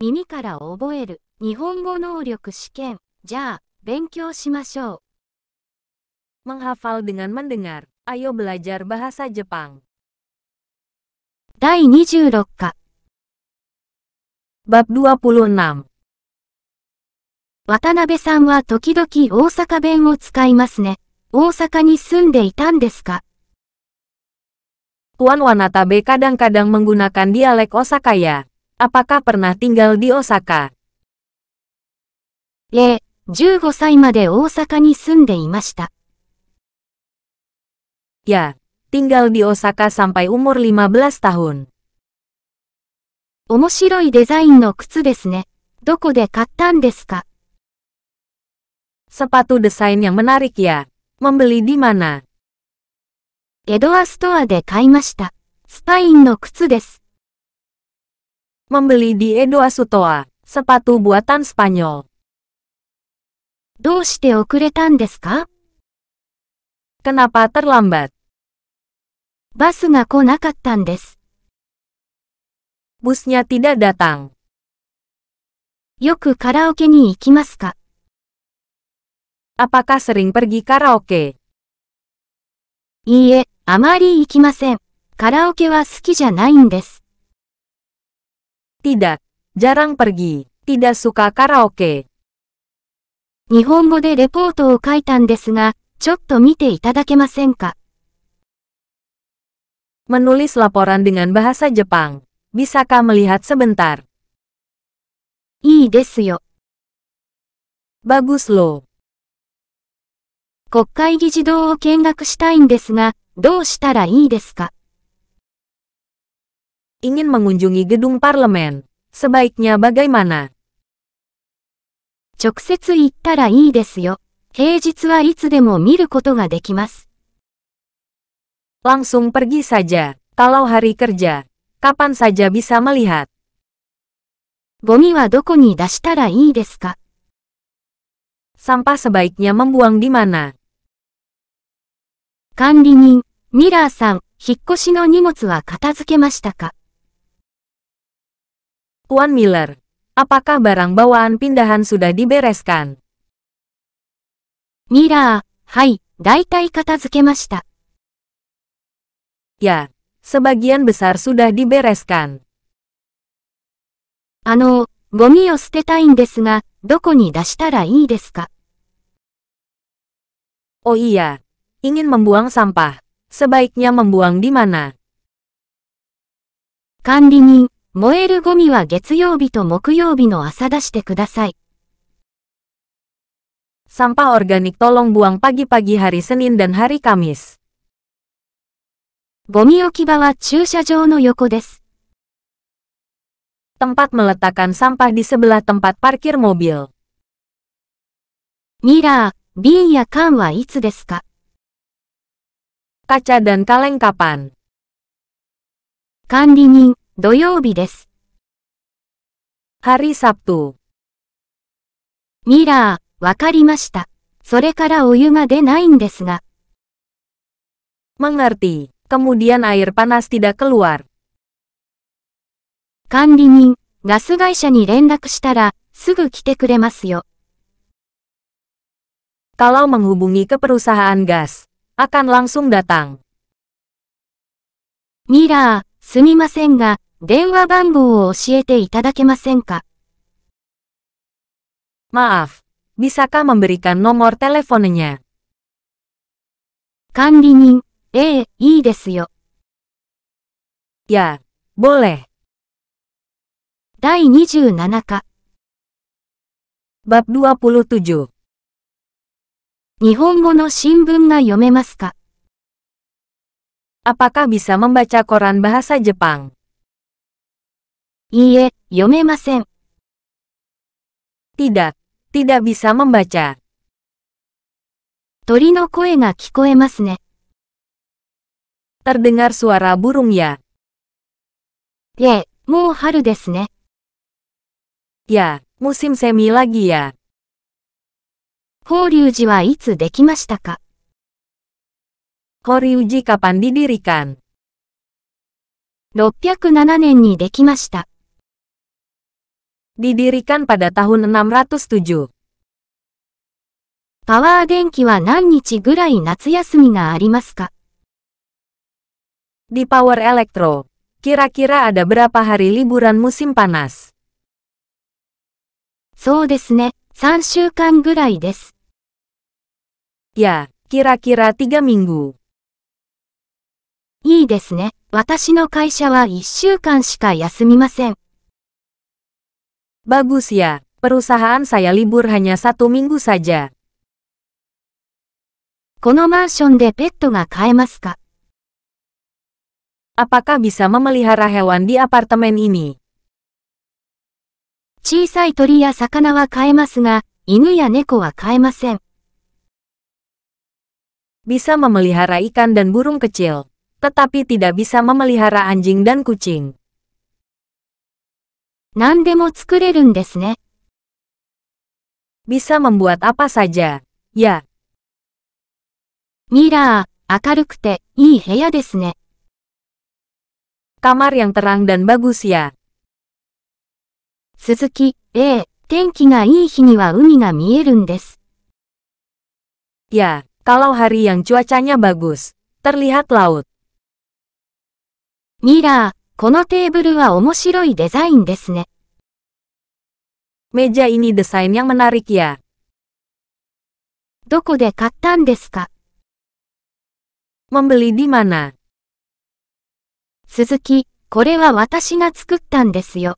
耳から覚える日本語能力試験。じゃあ、勉強しましょう。Menghafal dengan mendengar. Ayo belajar bahasa Jepang. 第26課。Bab 26. 渡辺さんは時々大阪弁を使いますね。大阪に住んでいたんですか Tuan Wanatabe kadang-kadang menggunakan dialek Osaka ya. Apakah pernah tinggal di Osaka? ええ、15歳まで大阪に住んでいました。Ya, tinggal di Osaka sampai umur 15 tahun. 面白いデザインの靴ですね。どこで買ったんですか Sepatu desain yang menarik ya. Membeli di mana? エドアストアで買いました。スパインの靴です。Membeli di Edo Asutoa. Sepatu buatan Spanyol. どうして遅れたんですか Kenapa terlambat? バスが来なかったんです。 Busnya tidak datang. よくカラオケに行きますか Apakah sering pergi karaoke? いいえ、あまり行きません。カラオケは好きじゃないんです。 Tidak. Jarang pergi. Tidak suka karaoke. 日本語でレポートを書いたんですが、ちょっと見ていただけませんか Menulis laporan dengan bahasa Jepang. Bisakah melihat sebentar? いいですよ。 Bagus loh. 国会議事堂を見学したいんですが、どうしたらいいですか Ingin mengunjungi gedung parlemen. Sebaiknya bagaimana? 直接行ったらいいですよ。平日はいつでも見ることができます。 Langsung pergi saja. Kalau hari kerja. Kapan saja bisa melihat. ゴミはどこに出したらいいですか Sampah sebaiknya membuang di mana? 管理人、ミラーさん、引っ越しの荷物は片付けましたか Tuan Miller. Apakah barang bawaan pindahan sudah dibereskan? Miller, hai, daitai katazukemashita. Ya, sebagian besar sudah dibereskan. Ano, gomi o setetain desu ga, doko ni dashitara ii desu ka? Oh iya, ingin membuang sampah. Sebaiknya membuang di mana? Kandini. 燃えるゴミは月曜日と木曜日の朝出してください。Sampah organik tolong buang pagi-pagi hari Senin dan hari Kamis. ゴミ置き場は駐車場の横です。Tempat meletakkan sampah di sebelah tempat parkir mobil. ミラー、瓶や缶はいつですか Kaca dan kaleng kapan? 管理人、土曜日です。ハリサプミラー、わかりました。それからお湯が出ないんですが。マンガーティ、カムディアンイルパナスティダクルワー。管理人、ガス会社に連絡したら、すぐ来てくれますよ。カラオマンウブギカプルサハアンガス、アカンランソンダタン。ミラー、すみませんが、電話番号を教えていただけませんか Maaf. Bisakah memberikan nomor teleponnya? 管理人、ええ、いいですよ。 Ya. Boleh. 第27課、 Bab 27. 日本語の新聞が読めますか Apakah bisa membaca koran bahasa Jepang? いいえ、読めません。Tidak. Tidak bisa membaca. 鳥の声が聞こえますね。Terdengar suara burung ya. ええ、もう春ですね。Ya. Musim semi lagi ya. 法隆寺はいつできましたか Horyuji kapan didirikan? 607年にできました。Didirikan pada tahun 607. パワー電気は何日ぐらい夏休みがありますか Di Power Electro, kira-kira ada berapa hari liburan musim panas? そうですね、3週間ぐらいです。Ya, kira-kira tiga minggu. いいですね。私の会社は1週間しか休みません。Bagus ya, perusahaan saya libur hanya satu minggu saja. このマンションでペットが飼えますか Apakah bisa memelihara hewan di apartemen ini? 小さい鳥や魚は飼えますが、犬や猫は飼えません。 Bisa memelihara ikan dan burung kecil, tetapi tidak bisa memelihara anjing dan kucing. 何でも作れるんですね。 Bisa membuat apa saja. Ya, ミラー、明るくて、いい部屋ですね。 kamar yang terang dan bagus ya. 鈴木、ええ、天気がいい日には海が見えるんです。 Ya, kalau hari yang cuacanya bagus, terlihat laut. ミラー、 このテーブルは面白いデザインですね。メジャーインデザインマナリキア。どこで買ったんですか？モンブリディマナ。鈴木、これは私が作ったんですよ。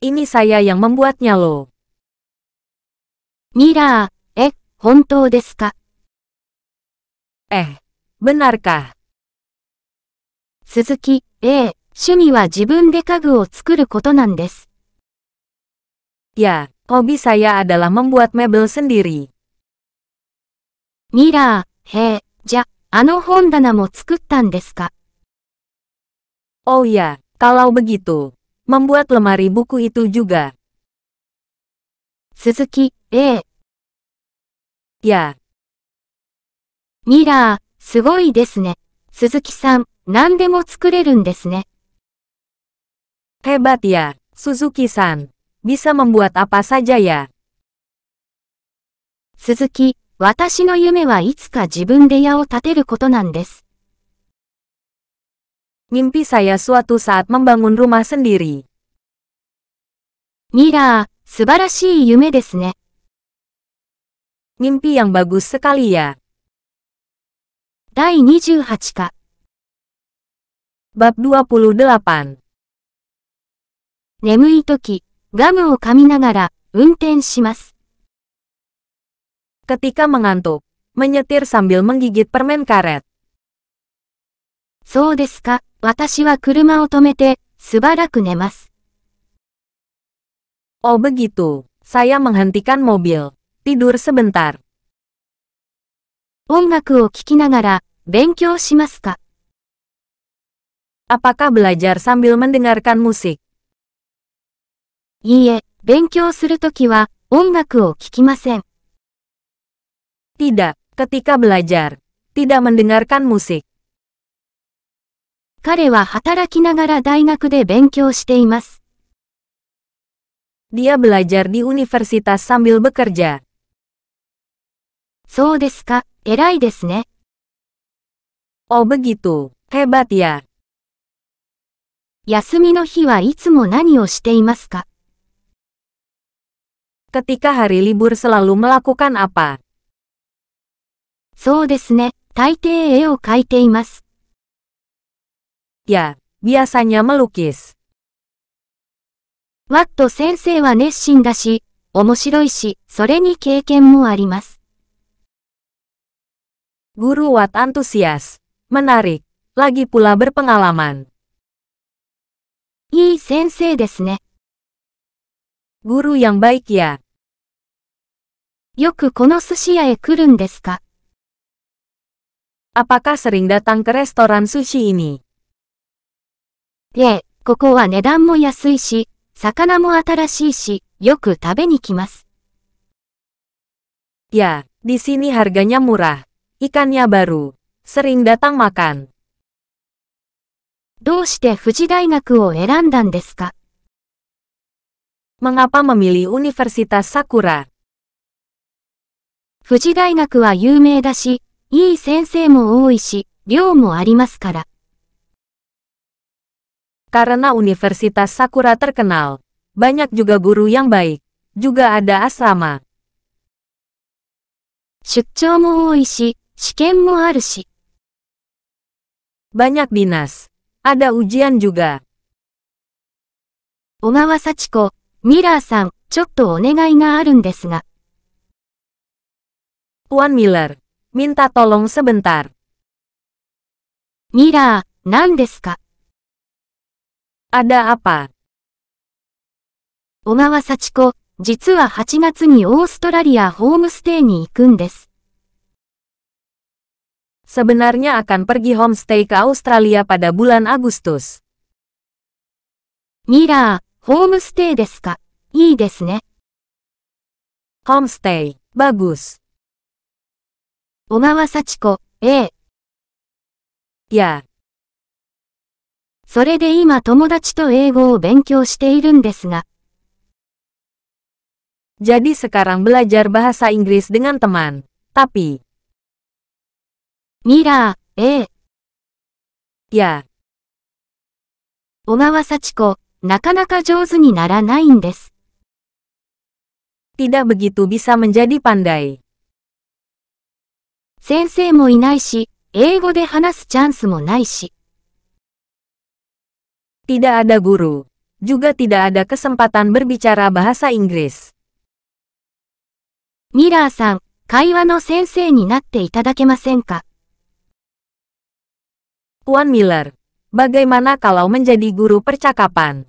イニサヤヤンモンブワッニャロミラー、え、本当ですか？え、ブナルカ。鈴木、ええ、趣味は自分で家具を作ることなんです。Ya, hobi saya adalah membuat mebel sendiri. ミラー、へえ、じゃ、あの本棚も作ったんですか Oh ya, kalau begitu, membuat lemari buku itu juga. 鈴木、ええ、Ya, ミラー、すごいですね。鈴木さん、何でも作れるんですね。へばてや、鈴木さん。ビサマンボアタパサジャや。鈴木、私の夢はいつか自分で矢を立てることなんです。ニンピサヤスワトサーマンバンゴンロマセンデリ。ミラー、素晴らしい夢ですね。ニンピヤンバグスカリア。第28課。Bab 28. 眠いとき、ガムを噛みながら、運転します。 Ketika mengantuk, menyetir sambil menggigit permen karet. そうですか。私は車を止めて、しばらく寝ます。 Oh begitu, saya menghentikan mobil. Tidur sebentar. 音楽を聴きながら、勉強しますか Apakah belajar sambil mendengarkan musik? Iya, belajar. Tidak, ketika belajar, tidak mendengarkan musik. Dia belajar di universitas sambil bekerja. So. Oh begitu, hebat ya. 休みの日はいつも何をしていますか Ketika hari libur selalu melakukan apa? そうですね、大抵絵を描いています。Ya, biasanya melukis. ワット先生は熱心だし、面白いし、それに経験もあります。Guru Watt antusias. Menarik. Lagi pula berpengalaman. いい先生ですね。Guru yang baik ya. よくこの寿司屋へ来るんですか Apakah sering datang ke restoran sushi ini? ええ、ここは値段も安いし、魚も新しいし、よく食べに来ます。Ya, di sini harganya murah. Ikannya baru. Sering datang makan. どうして富士大学を選んだんですか Mengapa memilih Universitas Sakura? 富士大学は有名だし、いい先生も多いし、量もありますから。Karena Universitas Sakura terkenal. Banyak juga guru yang baik. Juga ada asrama. 出張も多いし、試験もあるし。Banyak dinas. Ada ujian juga. 小川幸子、ミラーさん、ちょっとお願いがあるんですが、Tuan Miller. Minta tolong sebentar. ミラー、何ですか Ada apa? 小川幸子、実は8月にオーストラリアホームステイに行くんです。Sebenarnya akan pergi homestay ke Australia pada bulan Agustus. ミラー、ホームステイですかいいですね。 Homestay. Bagus. 小川幸子、ええ。 Ya, それで今友達と英語を勉強しているんですが、 jadi sekarang belajar bahasa Inggris dengan teman. Tapi, ミラー、ええ。ya, 小川幸子、なかなか上手にならないんです。tidak begitu bisa menjadi pandai. 先生もいないし、英語で話すチャンスもないし、Tidak ada guru. Juga tidak ada kesempatan berbicara bahasa Inggris. ミラーさん、会話の先生になっていただけませんか Tuan Miller, bagaimana kalau menjadi guru percakapan?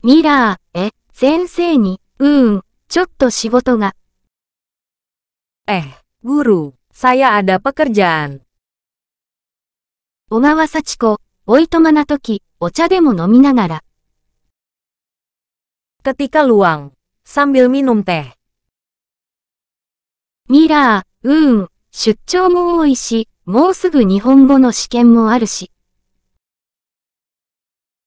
Mira, eh, sensei ni, um, chotto shigoto ga. Eh, guru, saya ada pekerjaan. Ogawa Sachiko, oitoma na toki, ocha demo nomi nagara. Ketika luang, sambil minum teh. Mira, hmm, um, outchou mo oishi. もうすぐ日本語の試験もあるし、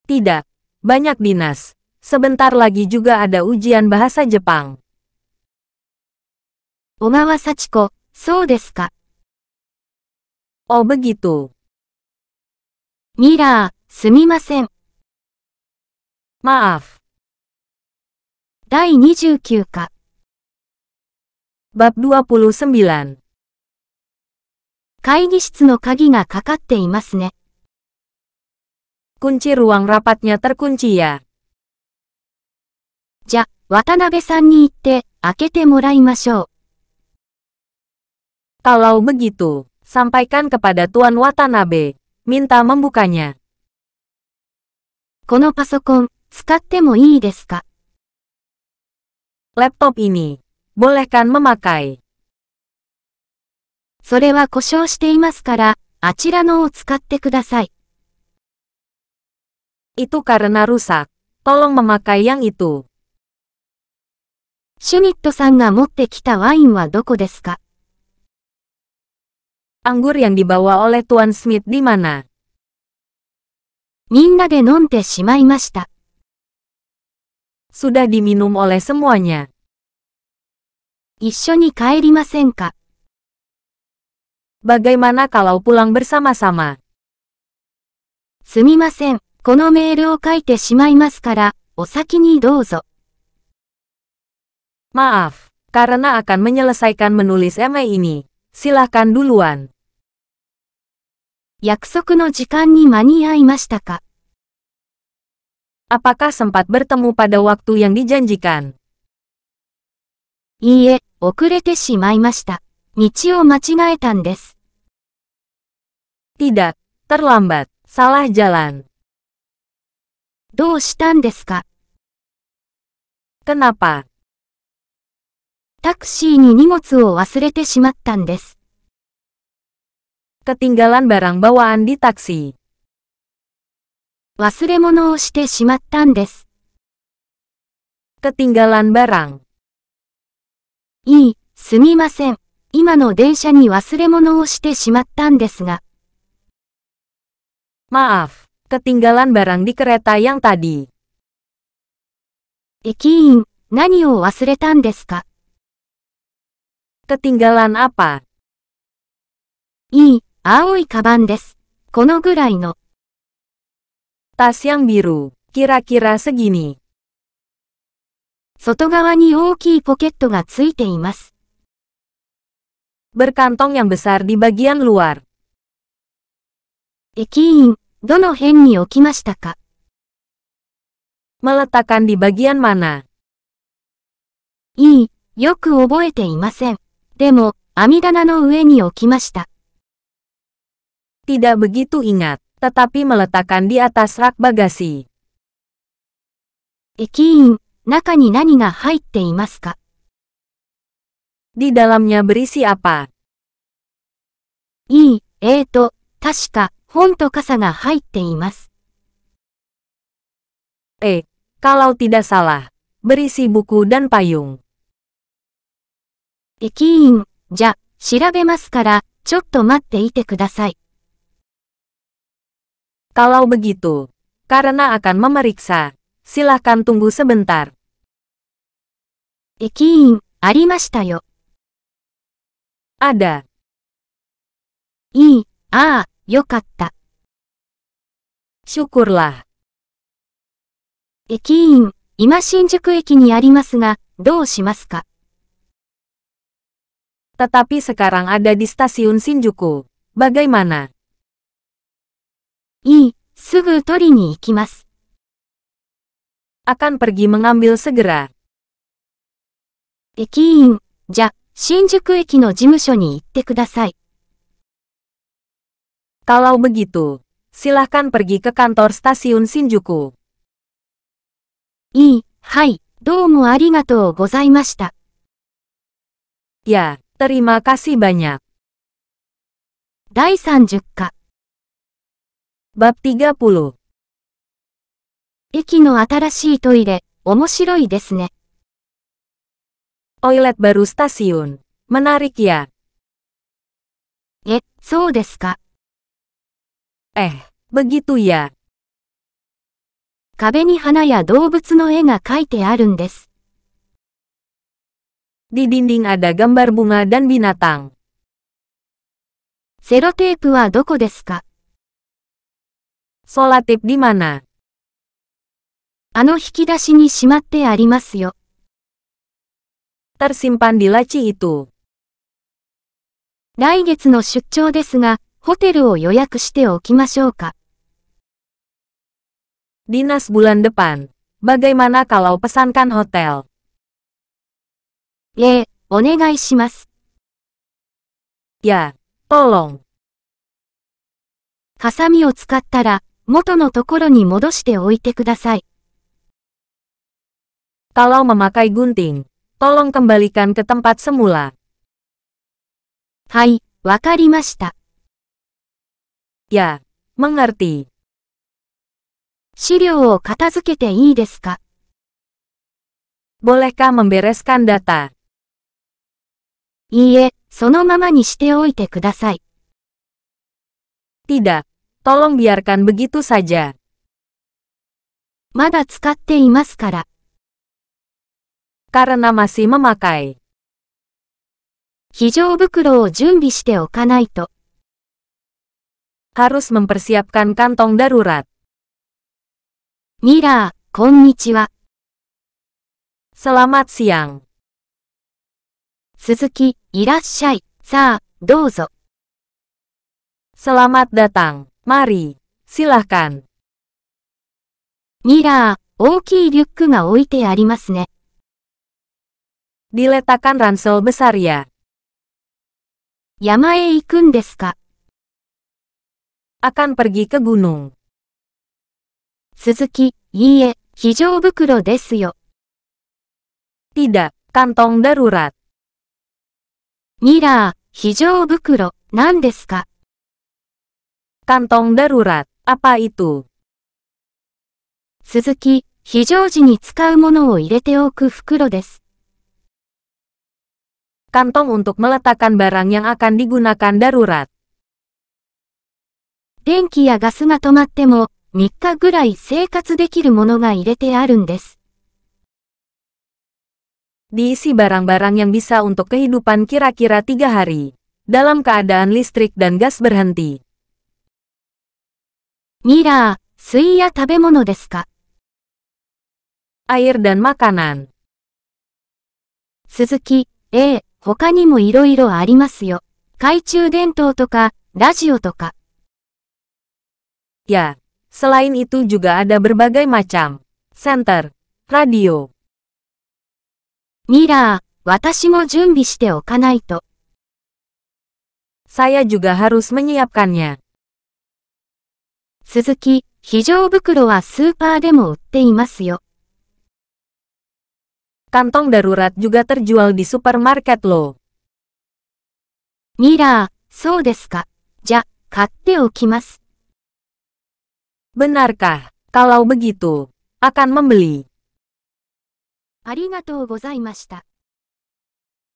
Tidak, banyak dinas. Sebentar lagi juga ada ujian bahasa Jepang. 小川幸子、そうですか。 Oh begitu. ミラー、すみません。 Maaf. 第29課。 Bab 29. 会議室の鍵がかかっていますね。Kunci ruang rapatnya terkunci ya. じゃ、渡辺さんに言って、開けてもらいましょう。Kalau begitu, sampaikan kepada Tuan Watanabe. Minta membukanya. このパソコン、使ってもいいですか Laptop ini. Bolehkan memakai. それは故障していますから、あちらのを使ってください。Itu karena rusak. Tolong memakai yang itu. シュミットさんが持ってきたワインはどこですか Anggur yang dibawa oleh Tuan Smith di mana? みんなで飲んでしまいました。Sudah diminum oleh semuanya. 一緒に帰りませんか Bagaimana kalau pulang bersama-sama? すみません。このメールを書いてしまいますから、お先にどうぞ。 Maaf, karena akan menyelesaikan menulis email ini. Silahkan duluan. 約束の時間に間に合いましたか Apakah sempat bertemu pada waktu yang dijanjikan? いいえ、遅れてしまいました。 道を間違えたんです。Tidak, terlambat, salah jalan. どうしたんですか Kenapa? タクシーに荷物を忘れてしまったんです。Ketinggalan barang bawaan di taksi. 忘れ物をしてしまったんです。Ketinggalan barang. いい、すみません。今の電車に忘れ物をしてしまったんですが、Maaf, ketinggalan barang di kereta yang tadi. 駅員、何を忘れたんですか Ketinggalan apa? いい、青いカバンです。このぐらいの。Tas yang biru, kira-kira segini. 外側に大きいポケットがついています。berkantong yang besar di bagian luar. Ekiin. Meletakkan di bagian mana? Ii, yoku oboete imasen. Demo. Tidak begitu ingat, tetapi meletakkan di atas rak bagasi. Ekiin, naka ni nani ga haitte imasu ka? Di dalamnya berisi apa? I, eto, tashika, hon to kasa ga haitte imasu. E, eh, kalau tidak salah, berisi buku dan payung. Ekiin, ja, shirabemasu kara, chotto matte ite kudasai. Kalau begitu, karena akan memeriksa, silahkan tunggu sebentar. Ekiin, arimashita yo Ada. いい、ああ、よかった。 Syukurlah. 駅員、今新宿駅にありますが、どうしますか Tetapi sekarang ada di stasiun Shinjuku. Bagaimana? いい、すぐ取りに行きます。 Akan pergi mengambil segera. 駅員、じゃ、 新宿駅の事務所に行ってください。Kalau begitu, silahkan pergi ke kantor stasiun Shinjuku. いい、はい、どうもありがとうございました。Ya, terima kasih banyak. 第30課、Bab 30. 駅の新しいトイレ、面白いですね。Toilet baru stasiun. Menarik ya. え、そうですか。 Eh, begitu ya. 壁に花や動物の絵が描いてあるんです。 Di dinding ada gambar bunga dan binatang. セロテープはどこですか Solatip di mana? あの引き出しにしまってありますよ。 Tersimpan di laci itu. 来月の出張ですが、ホテルを予約しておきましょうか。Dinas bulan depan. Bagaimana kalau pesankan hotel? ええ、お願いします。Ya, tolong. ハサミを使ったら、元のところに戻しておいてください。Kalau memakai gunting, tolong kembalikan ke tempat semula. はい、わかりました。 Ya, mengerti. 資料を片付けていいですか Bolehkah membereskan data? いいえ、そのままにしておいてください。 Tidak. Tolong biarkan begitu saja. まだ使っていますから。 Karena masih memakai. 非常袋を準備しておかないと。Harus mempersiapkan kantong darurat. ミラー、こんにちは。Selamat siang. 鈴木、いらっしゃい。さあ、どうぞ。Selamat datang. Mari. Silahkan. ミラー、大きいリュックが置いてありますね。Diletakkan ransel besar ya. 山へ行くんですか Akan pergi ke gunung. 鈴木、いいえ、非常袋ですよ。Tidak. Kantong darurat. ミラー、非常袋、何ですか Kantong darurat. Apa itu? 鈴木、非常時に使うものを入れておく袋です。Kantong untuk meletakkan barang yang akan digunakan darurat. 電気やガスが止まっても、3日ぐらい生活できるものが入れてあるんです。 Diisi barang-barang yang bisa untuk kehidupan kira-kira tiga hari. Dalam keadaan listrik dan gas berhenti. ミラー、水や食べ物ですか Air dan makanan. 鈴木、ええ、 他にも色々ありますよ。懐中電灯とか、ラジオとか。Ya, selain itu juga ada berbagai macam. Center, radio. ミラー、私も準備しておかないと。Saya juga harus menyiapkannya. 鈴木、非常袋はスーパーでも売っていますよ。kantong darurat juga terjual di supermarket lo. Mira, so desu ka? Ja, katte okimasu. Benarkah? Kalau begitu, akan membeli. Arigatou gozaimashita.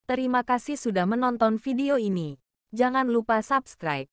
Terima kasih sudah menonton video ini. Jangan lupa subscribe